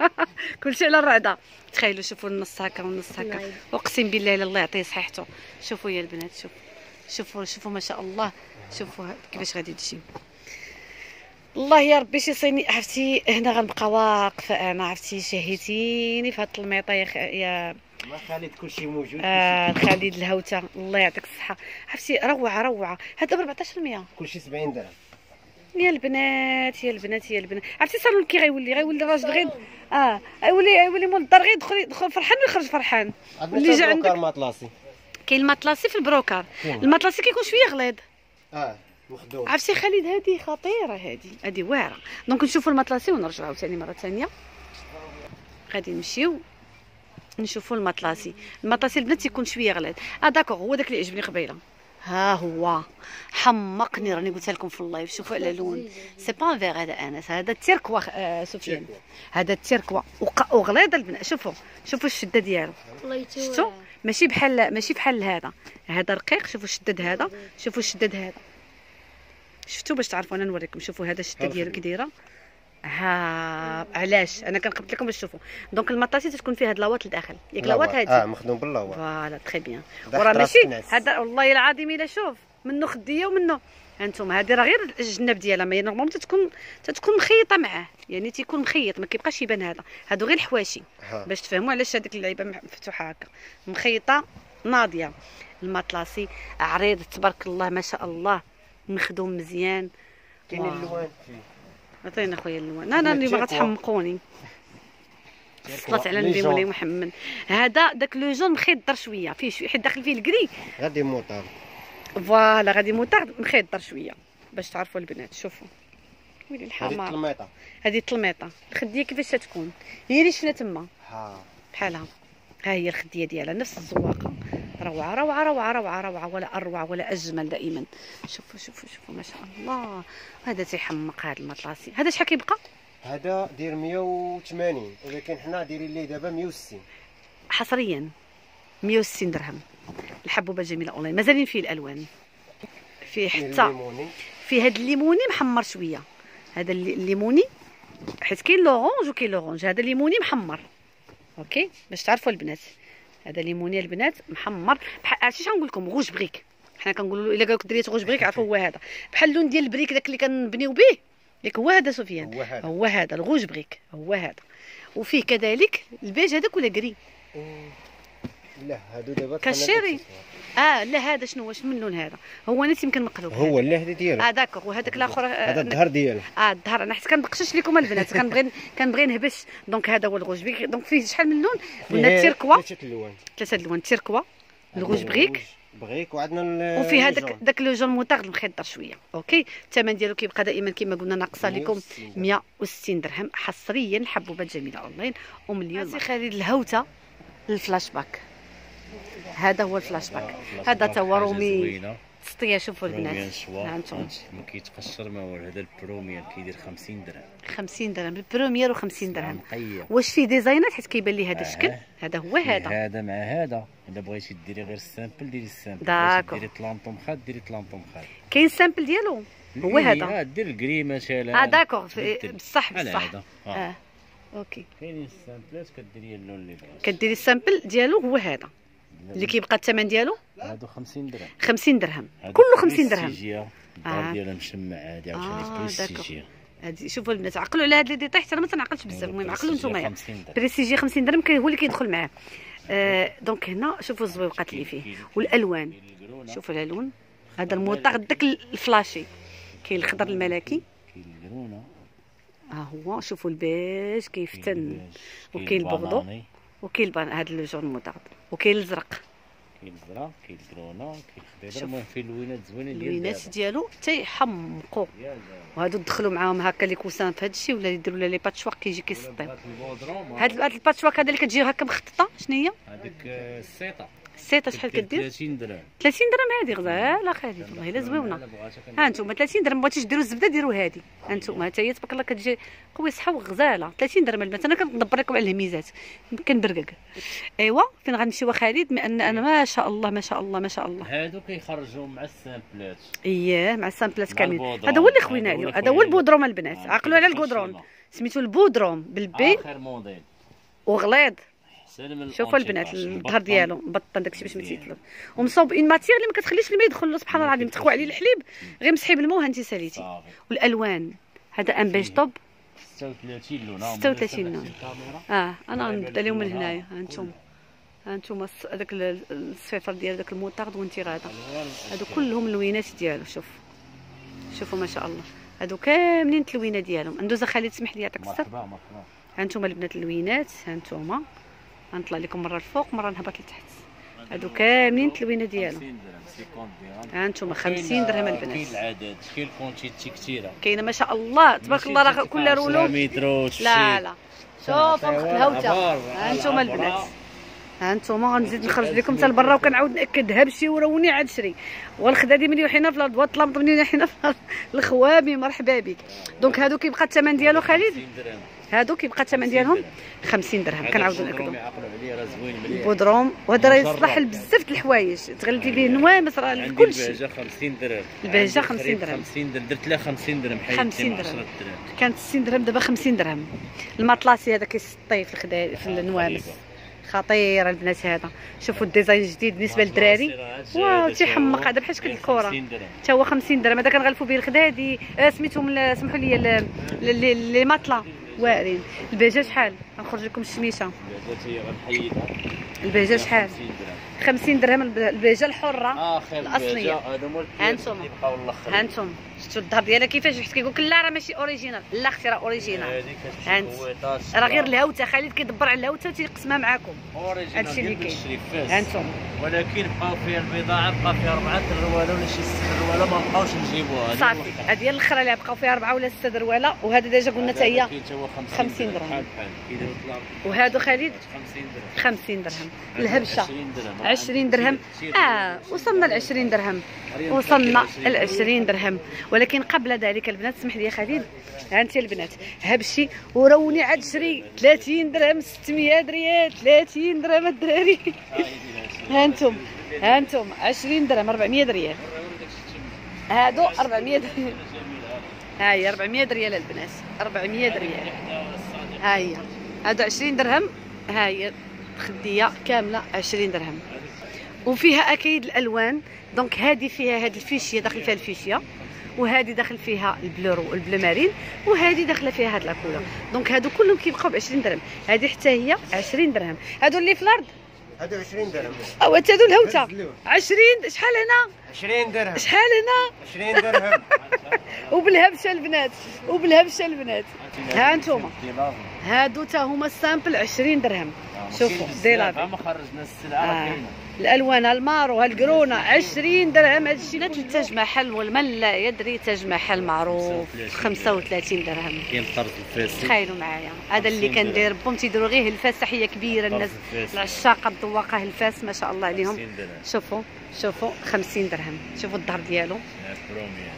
كلشي على الرعدة. تخيلوا شوفوا النص هكا والنص هكا. أقسم بالله الا الله يعطيه صحيحته. شوفوا يا البنات شوفوا شوفوا شوفوا ما شاء الله. شوفوا كيفاش غادي تجي. الله يا ربي شي صيني عرفتي؟ هنا غنبقى واقفة أنا عرفتي؟ شهيتيني في هاد الميطة يا خ... يا ما خالد كلشي موجود آه خالد الهوتة الله يعطيك الصحة. عرفتي؟ روعة روعة. هذا ب 14 100 كلشي 70 درهم. يا البنات يا البنات يا البنات. عرفتي صالون كي غيولي؟ غيولي الراجل غير آه غيولي غيولي مول الدار غير يدخل يدخل فرحان ويخرج فرحان؟ اللي جا عندك. كاين ال matelassé في ال brocart كاين. ال matelassé كيكون شوية غليظ. آه. مخدوم عرفتي خالد هذه خطيرة هذه هذه واعرة. donc نشوفوا ال matelassé ونرجعوا عاوتاني مرة ثانية غادي نمشيو نشوفوا ال matelassé ال matelassé البنات تيكون شوية غليظ آه d'accord هو داك اللي عجبني قبيلة. ها هو. حمقني راني قلت لكم في ال live. شوفوا على لون. سي با فيغ هذا أنس. هذا ال turquoise آه سفيان. هذا ال turquoise. وق- وغليظ البنات. شوفوا شوفوا الشدة ديالو. شفتوا ماشي بحال ماشي بحال هذا. هذا رقيق. شوفوا الشداد هذا. شوفوا الشداد هذا. شفتوا باش تعرفوا أنا نوريكم. شوفوا هذا الشده ديالو كي. دايره ها علاش؟ أنا كنقبت لكم باش تشوفوا. donc ال matelassé تكون فيها هاد l'ouate لداخل. ياك l'ouate. آه هادي؟ مخدوم بال ouate. voilà très bien. وراه ماشي. هذا والله العظيم إلا شوف منه خدية ومنه هانتوما هذه راه غير الجناب ديالها ما هي normalement تتكون تتكون مخيطة معاه. يعني تيكون مخيط ما كيبقاش يبان هذا. هادو غير الحواشي. باش تفهموا علاش هذيك اللعيبة مفتوحة هكا. مخيطة ناضية. ال matelassé عريض تبارك الله ما شاء الله. مخدوم مزيان. واو. اللوان. فيه عطينا خويا اللون أنا اللي turquoise. غتحمقوني صلاة على النبي مولاي. محمد. هذا داك le jaune مخيضر شوية. فيه شوية حيت داخل فيه ال gris. غادي moutarde voilà غادي موطارد مخيضر شوية. باش تعرفوا البنات شوفوا. ويلي هذه الحمار. التلميطه هذه التلميطه الخدية كيفاش تكون؟ هي اللي شفنا تما؟ ها. بحالها. ها هي الخدية ديالها نفس الزواقة. روعة روعة روعة روعة روعة ولا أروع ولا أجمل دائما. شوفوا شوفوا شوفوا ما شاء الله. هذا تيحمق هذا ال matelassé هذا شحال كيبقى؟ هذا داير 180 ولكن حنا دايرين ليه دابا 160 حصريا. 160 درهم. الحبوبة الجميلة اونلاين مازالين فيه الألوان. فيه حتى الليموني. فيه هذا الليموني محمر شوية. هذا اللي- الليموني. حيت كاين l'orange وكاين l'orange هذا الليموني محمر. OK؟ باش تعرفوا البنات. هذا ليموني البنات محمر. بحال عرفتي شنو لكم؟ rouge brique. حنا كنقولوا إلا قال لك الدريات rouge brique عرفوا هو هذا. بحال اللون ديال ال brique داك اللي كنبنيو به. ياك هو هذا سفيان هو هذا. هو هذا ال rouge brique. هو هذا. وفيه كذلك البيج هذاك ولا gris لا هادو دابا كالشيري. آه لا هذا شنو هو شنو من اللون هذا؟ هو ناس يمكن مقلوب هو اللي هذا ديالو. آه d'accord. وهذاك الآخر هذا آه الظهر ديالو. آه الظهر أنا حيت كنبقشش لكم البنات. كنبغي كنبغي نهبش. donc هذا هو ال rouge brique donc فيه شحال من لون؟ قلنا فيه ال turquoise ثلاثة الوان ثلاثة الوان ال turquoise الغوج بريك بغيك. وعندنا ال- وفي هذاك. داك لو جون موطارد مخضر شوية. أوكي؟ الثمن ديالو كيبقى دائما كما قلنا ناقصة لكم 160 درهم. 160 درهم. حصريا حبوبات جميلة أونلاين. ومليون سي خالد الهوتة للفلاش باك. هذا هو الفلاش باك. هذا هو رومي. تسطية شوفوا البنات شوا ها أنتم ما كيتقشر ما والو هذا البروميان كيدير 50 درهم. 50 درهم. البروميير و50 درهم. واش فيه ديزاينات حيت كيبان لي هذا آه. الشكل؟ هذا هو هذا. هذا مع هذا. الا بغيتي ديري غير ال simple ديري ال simple. d'accord. ديري طلانطوم خاد ديري طلانطوم خاد كاين ال simple ديالو؟ هو إيه، هذا. آه، دير ال gris مثلا. آه بدل. بصح بصح آه. آه. OK. كاينين السامبلات كديري اللون اللي بغيتي. كديري ال simple ديالو هو هذا. اللي كيبقى الثمن ديالو؟ هادو 50 درهم. 50 درهم. كله 50 درهم. آه. الدار ديالها مشمع عادي آه، عاوتاني هادي شوفوا البنات عقلوا على هاد les détails حتى أنا ما تنعقلش بزاف المهم عقلوا نتوما. 50 درهم. بريستيجي 50 درهم هو اللي كيدخل معاه. آه donc هنا شوفوا الزويوقات اللي فيه. والألوان. شوفوا الألوان. هذا الموطغ داك الفلاشي. كاين الخضر الملكي. كاين ها هو شوفوا البيج كيفتن. وكاين كاين البغضو. وكاين البان هذا اللون الموطغ وكاين الازرق كاين الزرع كاين ال grenat كاين الخضيره. المهم فيه اللوينات زوينين ديال اللوينات. ديالو تيحمقوا. وهادو دخلوا معاهم هكا les coussins في هذا الشيء ولا يديروا لي patchwork كيجي كيسطيب. هاد هاد ال patchwork هذا اللي كتجي هكا مخططة شنو هي؟ هذيك السيطه السيطه شحال كدير؟ 30 درهم. 30 درهم هذه غزاله خالد والله الا زويونه ها أنتم 30 درهم بغيتيش ديروا الزبدة ديروا هذه ها أنتم حتى هي تبارك الله كتجي قوي صحة وغزالة. 30 درهم البنات أنا كندبر لكم على الهميزات كنبرقق. أيوا فين غنمشيو خالد؟ لأن أنا ما شاء الله ما شاء الله ما شاء الله. هادو كيخرجوا مع السامبلات. اييه مع السامبلات كاملين. هذا هو اللي خوينا عليه هذا هو. البودروم البنات. آه، عقلوا على شيما. سميتو البودروم بالبي. آخر موديل. وغليظ. شوفوا البنات. الظهر. ديالو مبطن داكشي باش ما تيتلف ومصوب une matière اللي ما كتخليش الماء يدخل له سبحان الله العظيم. تخوى عليه الحليب غير مسحي بالماء وانت ساليتي. والألوان هذا un beige taupe. 36 لون آه، 36 مرة لون. آه أنا هاي غنبدا لهم من. هنايا. ها أنتم ها أنتم الص- هذاك ال- الصفر ديال داك الموطارد وانت غادا هادو. كلهم اللوينات ديالو شوف. شوفوا ما شاء الله. هادو كاملين التلوينه ديالهم. ندوز خالد تسمح لي يعطيك الصحه مرحبا مرحبا. ها أنتم البنات اللوينات ها أنتم غنطلع لكم مرة الفوق مرة نهبط لتحت. هادو كاملين التلوينه ديالو 50 درهم 50 درهم ها أنتم وكاين- 50 درهم كاين البنات العدد كاين ال quantité كثيره كاينة ما شاء الله. تبارك الله راه كلها rouleau. لا لا. شوفوا الهوته ها أنتم البنات. ها أنتم غنزيد نخرج لكم حتى لبرا وكنعاود نأكد هبشي وروني عاد شري. والخدادي ملي حنا في الأرض والطلامط ملي حنا في الخوابي مرحبا بك. donc هادو كيبقى الثمن ديالو خالد؟ 50 درهم. هادو كيبقى الثمن ديالهم 50 درهم. كنعاودو ناكدو يعقلوا عليه راه زوين مليح. بودروم وهذا راه. يصلح لبزاف د الحوايج. تغلفي به نوامس راه لكلشي البهجه 50 درهم. البهجة عندي 50 الخريف درهم. 50 درهم. درت لها 50 درهم حيدت 50 لي درهم. 10 درهم. كانت 60 درهم دابا 50 درهم. المطلاسي هذا كيسطي في الخدا في النوامس خطيرة البنات هذا. شوفوا ال design الجديد بالنسبة للدراري. واو تيحمق هذا بحال شكل الكره 50 درهم. حتى هو 50 درهم. هذا كنغلفوا به الخدادي آه، سميتهم سمحوا لي les matelas واعرين. البهجه شحال؟ غنخرج لكم الشميشة. البهجه هي غنحيدها. البهجه شحال؟ 50 درهم. 50 درهم الب- البهجه الحرة اخر الأصلية. البهجة هذا شفتوا الظهر ديالها كيفاش حيت كيقول لك لا راه ماشي original لا أختي راه original. راه غير الهوتة خالد كيدبر على الهوتة وتيقسمها معاكم. هادشي اللي كاين. هانتم ولكن بقاو فيها البضاعة بقى فيها أربعة الرواله ولا شي ست الرواله ما بقاوش نجيبوها. صافي. هذه هي الأخرى اللي بقاو فيها أربعة ولا ستة دروله وهذا déjà قلنا حتى هي كاين تا هو 50 درهم. وهادو خالد 50 درهم. 50 درهم. الهبشة. 20 درهم. 20 درهم. آه وصلنا ل 20 درهم. وصلنا ل 20 درهم. ولكن قبل ذلك البنات اسمح لي خليل انت البنات. هبشي وروني عاد شري 30 درهم 600 ريال 30 درهم الدراري. ها أنتم ها أنتم 20 درهم 400 ريال. هادو 400 ريال ها هي 400 ريال البنات 400 ريال. ها هي هادو 20 درهم ها هي خدية كاملة 20 درهم. وفيها أكيد الألوان. donc هذه فيها هذه الفيشية داخل فيها الفيشية. وهذه داخل فيها ال bleu roi ال bleu marine وهذه داخلة فيها هاد la couleur donc هادو كلهم كيبقاو ب 20 درهم. هذه حتى هي 20 درهم. هادو اللي في الأرض؟ هادو 20 درهم. أو هادو الهوتة. نزلوه. 20 شحال هنا؟ 20 درهم. شحال هنا؟ 20 درهم. وبالهبشة البنات. وبالهبشة البنات. ها انتوما هادو تا هما السامبل 20 درهم. شوفوا ديلافي ما خرجنا السلعة آه. الألوان المارو هالقرونه 20 درهم هذا الشيء تاج محل والمن لا يدري تاج محل معروف. 35 درهم. كاين الطرز الفاسي تخيلوا معايا. هذا اللي 50 كندير. بهم تيديروا غير هلفاس تحيه كبيرة. الناس الفاس. العشاقه الذواقه هلفاس ما شاء الله عليهم. 50 درهم. شوفوا شوفوا 50 درهم. شوفوا الظهر ديالو.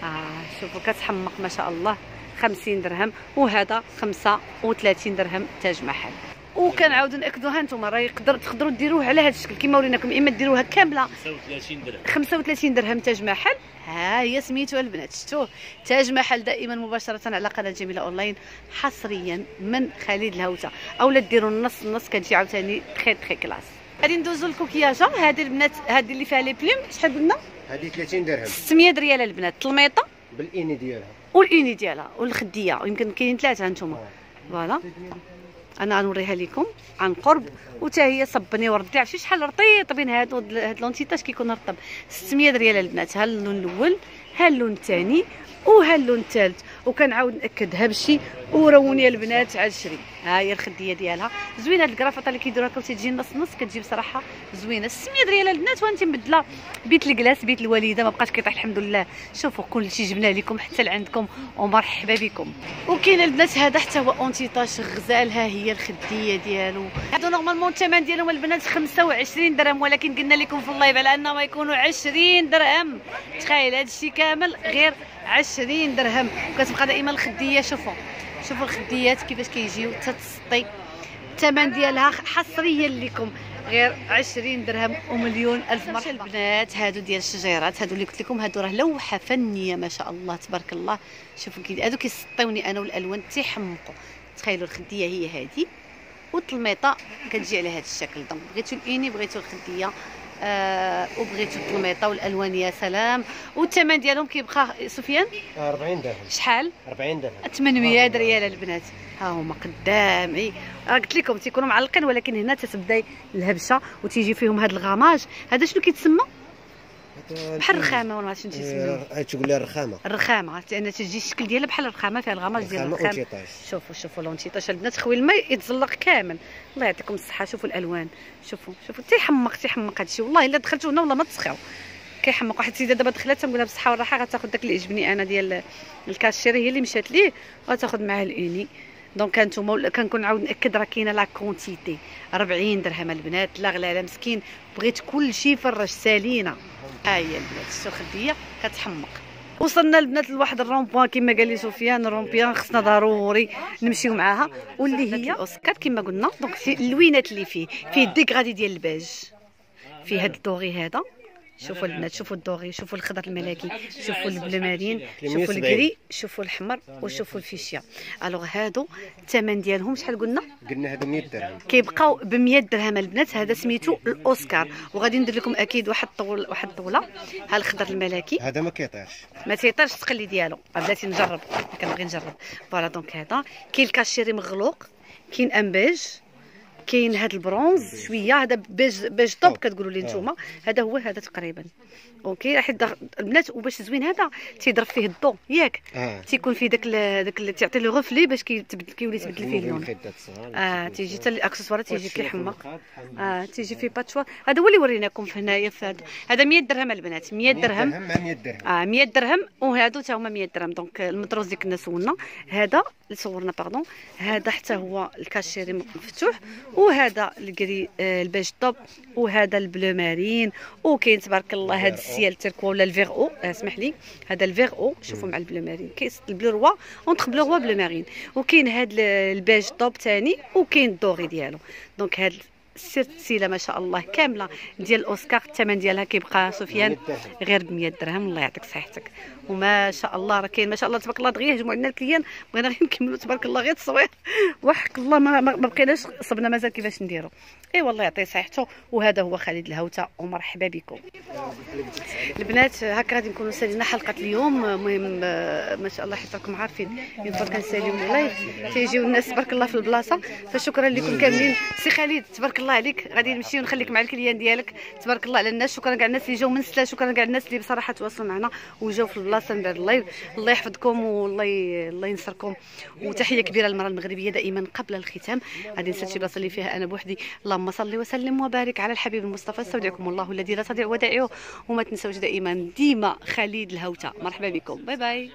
آه شوفوا كتحمق ما شاء الله. 50 درهم. وهذا 35 درهم تاج محل وكنعاودوا ناكدوها أنتم راه يقدر تقدروا ديروه على هذا الشكل. كما وريناكم إما ديروها كاملة. 35 درهم. 35 درهم تاج محل. ها هي سميتو البنات شفتوه؟ تاج محل دائما مباشرة على قناة جميلة أونلاين حصريا من خالد الهوته أولا ديروا النص النص كتجي عاوتاني très très classe غادي ندوزو الكوكياجة. هذه البنات هذه اللي فيها les plumes شحال قلنا؟ هادي 30 درهم. 600 ريال البنات. الطلميطه بال uni ديالها. وال uni ديالها. والخدية. ويمكن كاينين ثلاثة هانتوما. voilà. أنا غنوريها لكم عن قرب وتا هي صبني وردي عرفتي شحال رطيط بين هادو هاد l'antitache كيكون رطب. 600 ريال البنات ها اللون الأول ها اللون الثاني وها اللون الثالث. وكنعاود ناكد هبشي وروني البنات عاد شري. ها هي الخدية ديالها. زوينة هاد الكرافطه اللي كيديروها هكا وتجي نص نص كتجي بصراحة زوينة. 600 ريال البنات وانت مبدلة بيت الكلاس بيت الوالده ما بقاش كيطيح الحمد لله. شوفوا كلشي جبناه لكم حتى لعندكم ومرحبا بكم. وكاين البنات هذا حتى هو antitache غزال ها هي الخدية ديالو. هادو normalement الثمن ديالهم البنات 25 درهم ولكن قلنا لكم في ال live على أنهم يكونوا 20 درهم. تخيل هذا الشيء كامل غير 20 درهم. وكتبقى دائما الخدية شوفوا. شوفوا الخديات كيفاش كيجيو تتسطي الثمن ديالها حصريا لكم. غير 20 درهم ومليون ألف مرحبا البنات هادو ديال الشجيرات هادو اللي قلت لكم هادو راه لوحة فنية ما شاء الله تبارك الله. شوفوا كي هادو كيسطيوني أنا والألوان تيحمقوا. تخيلوا الخدية هي هادي والطلميطة كتجي على هذا الشكل. donc بغيتو ال uni بغيتو الخدية. وبغيتو الطلميطه والألوان يا سلام. والثمن ديالهم كيبقى سفيان؟ 40 درهم. شحال؟ 40 درهم. 800 ريال البنات. ها هما قدامي. راه قلت لكم تيكونوا معلقين ولكن هنا تتبدا الهبشة وتيجي فيهم هذا الغماج. هذا شنو كيتسمى؟ بحال الرخامة ولا شنو تيسميوه هاد تقول لها الرخامة. الرخامة لأن تجي الشكل ديالها بحال الرخامة فيها الغماج ديال الرخامة شوفوا شوفوا لونتيطاش البنات خوي الماء يتزلق كامل. الله يعطيكم الصحة شوفوا الألوان. شوفوا شوفوا تيحمق تيحمق هادشي والله إلا دخلتوا هنا والله ما تسخاو كيحمق واحد السيدة دابا دخلت تنقولها بالصحه والراحة غتاخذ داك اللي عجبني أنا ديال الكاشيري هي اللي مشات ليه وغتاخذ معاه ال uni. donc هانتوما كنكون نعاود نأكد راه كاينة la quantité. 40 درهم البنات لا غلا لا مسكين. بغيت كل شيء فرج سالينا ها هي البنات شتو الخديه كتحمق. وصلنا البنات لواحد ال rond-point كما قال لي سفيان الرومبيان خصنا ضروري نمشيو معاها. واللي هي الاوسكار كما قلنا. donc اللوينات اللي فيه فيه dégradé ديال الباج فيه هاد ال doré هذا. شوفوا البنات شوفوا ال doré شوفوا الخضر الملكي شوفوا ال bleu marine شوفوا ال gris شوفوا الحمر وشوفوا ال fuchsia. alors هادو الثمن ديالهم شحال قلنا؟ قلنا هادو 100 درهم. كيبقاو ب 100 درهم البنات هذا سميتو الأوسكار. وغادي ندير لكم أكيد واحد طول واحد الطوله ها الخضر الملكي هذا ما كيطيرش. ما تيطيرش التقلي ديالو. بلاتي نجرب. كنبغي نجرب. voilà donc هذا. كاين الكاشيري مغلوق كاين امباج كاين هذا البرونز شوية هذا beige beige taupe. كتقولوا لي. نتوما هذا هو هذا تقريبا OK راح. البنات وباش زوين هذا تيضرب فيه الضو ياك. آه. تيكون فيه داك داك اللي تعطي له reflet باش كيتبدل كيولي يتبدل فيه اللون. آه تيجي حتى الاكسسوارات تيجي كيحمق آه تيجي فيه باتشوار هذا هو اللي وريناكم في هنايا في هذا. هذا 100 درهم البنات 100 درهم. مع 100 درهم. آه 100 درهم. وهادو حتى هما 100 درهم. donc المطروز اللي كنا سولنا. هذا اللي صورنا pardon هذا حتى هو الكاشيري مفتوح. وهذا ال gris آه ال beige taupe. وهذا ال bleu marine. وكاين تبارك الله هذا ال ciel turquoise ولا الفيغ أو؟ آه، اسمح لي. هذا الفيغ أو. شوفوا مع ال bleu marine. كاين ال bleu roi entre bleu roi bleu marine وكاين هذا ال beige taupe ثاني وكاين ال doré ديالو. donc هذا السلسله ما شاء الله كاملة ديال الأوسكار. الثمن ديالها كيبقى سفيان 100 درهم. غير ب 100 درهم. الله يعطيك صحتك. وما شاء الله راه كاين ما شاء الله تبارك الله دغيا هجموا عندنا ال clients. بغينا غير نكملوا تبارك الله غير التصوير. وحق الله ما, ما بقيناش صبنا مازال كيفاش نديروا إي والله يعطيه صحته وهذا هو خالد الهوتة. ومرحبا بكم. البنات هكا غادي نكونوا سالينا حلقة اليوم. المهم ما شاء الله حيت راكم عارفين. من فوا كنساليو les lives تيجيو الناس تبارك الله في البلاصة. فشكرا لكم كاملين. سي خالد تبارك الله عليك. غادي نمشي ونخليك مع ال clients ديالك. تبارك الله على الناس. شكرا كاع الناس اللي جاو من سلا شكرا كاع الناس اللي بصراحة تواصلوا معنا وجاو في البلاصة. من بعد ال live الله يحفظكم والله ي... الله ينصركم. وتحية كبيرة للمرأة المغربية دائما قبل الختام. غادي نسال شي بلاصه اللي فيها أنا بوحدي. اللهم صل وسلم وبارك على الحبيب المصطفى. استودعكم الله الذي لا تضيع ودائعه. وما تنسوش دائما ديما خالد الهوتة. مرحبا بكم. bye bye.